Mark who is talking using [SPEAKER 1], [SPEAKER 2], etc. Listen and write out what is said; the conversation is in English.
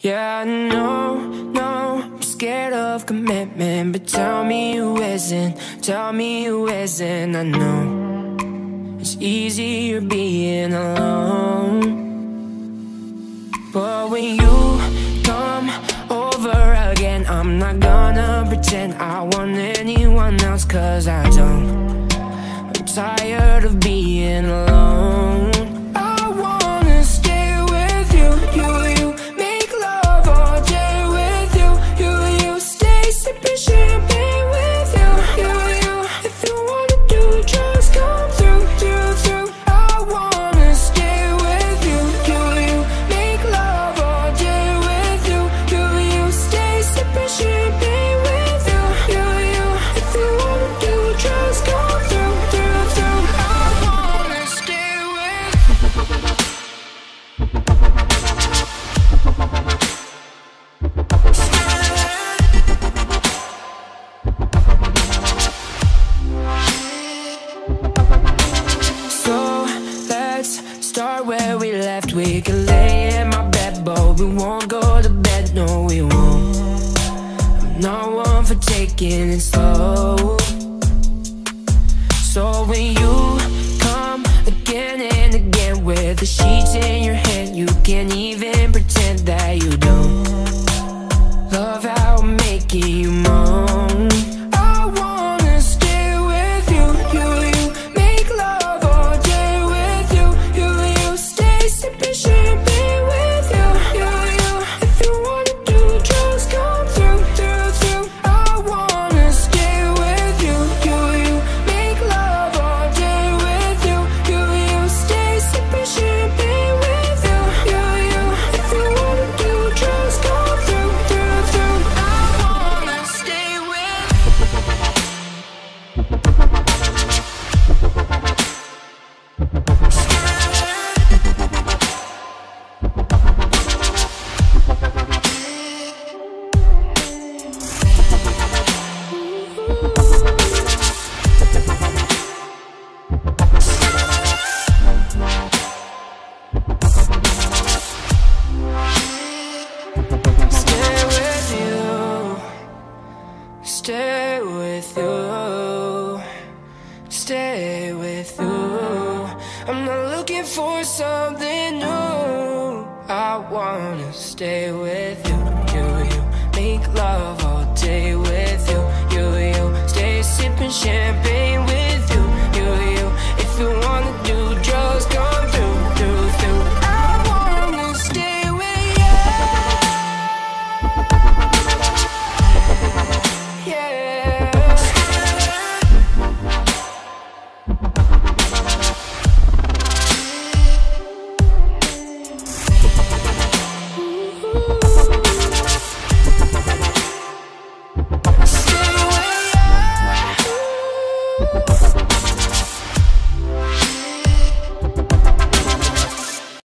[SPEAKER 1] Yeah, I know, no, I'm scared of commitment But tell me who isn't, tell me who isn't. I know it's easier being alone. But when you come over again I'm not gonna pretend I want anyone else Cause I don't. I'm tired of being alone. start where we left. We can lay in my bed, but we won't go to bed. No, we won't. I'm not one for taking it slow. So when you for something new. I wanna stay with you. Ooh.